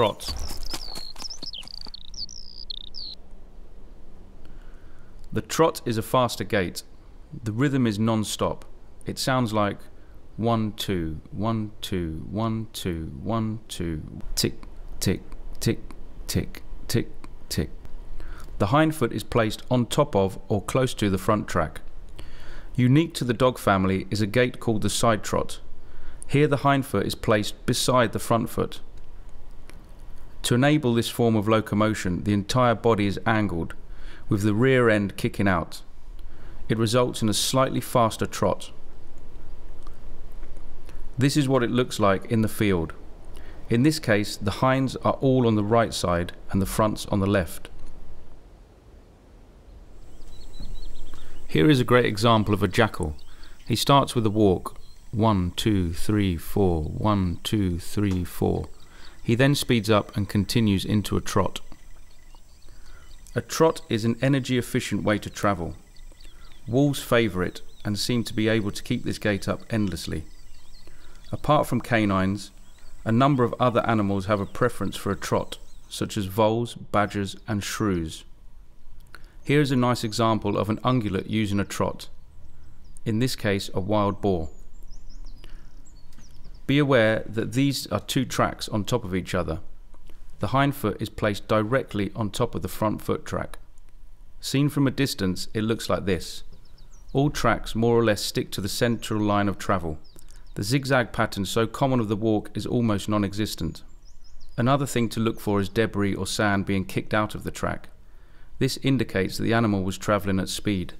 trot. The trot is a faster gait. The rhythm is non-stop. It sounds like one, two, one, two, one, two, one, two, tick, tick, tick, tick, tick, tick. The hind foot is placed on top of or close to the front track. Unique to the dog family is a gait called the side trot. Here the hind foot is placed beside the front foot. To enable this form of locomotion, the entire body is angled, with the rear end kicking out. It results in a slightly faster trot. This is what it looks like in the field. In this case, the hinds are all on the right side and the fronts on the left. Here is a great example of a jackal. He starts with a walk. One, two, three, four. One, two, three, four. He then speeds up and continues into a trot. A trot is an energy efficient way to travel. Wolves favour it and seem to be able to keep this gait up endlessly. Apart from canines, a number of other animals have a preference for a trot, such as voles, badgers, and shrews. Here is a nice example of an ungulate using a trot, in this case a wild boar. Be aware that these are two tracks on top of each other. The hind foot is placed directly on top of the front foot track. Seen from a distance it looks like this. All tracks more or less stick to the central line of travel. The zigzag pattern so common of the walk is almost non-existent. Another thing to look for is debris or sand being kicked out of the track. This indicates that the animal was travelling at speed.